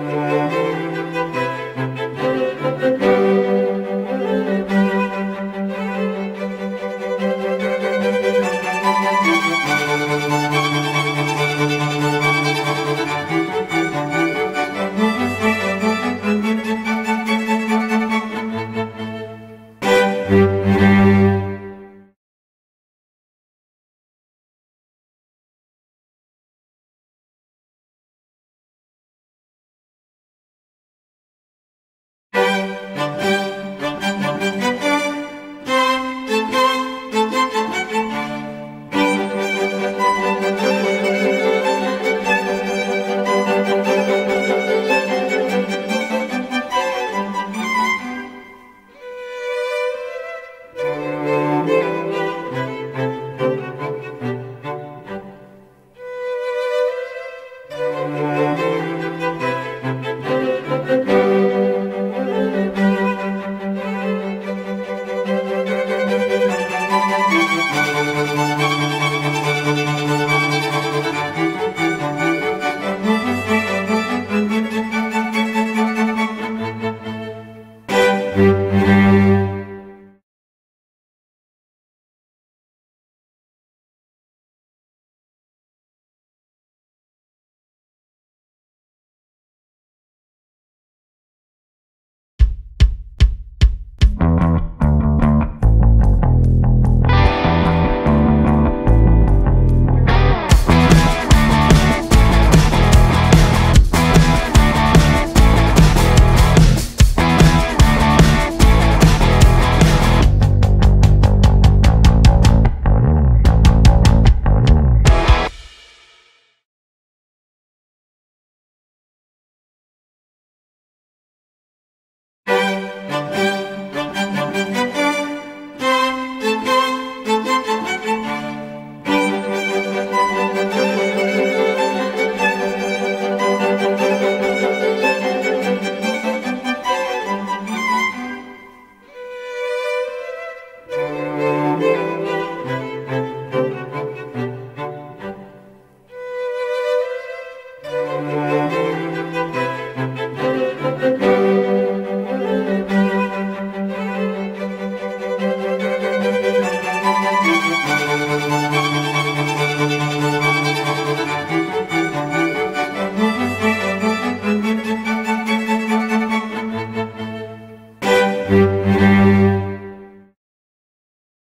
Música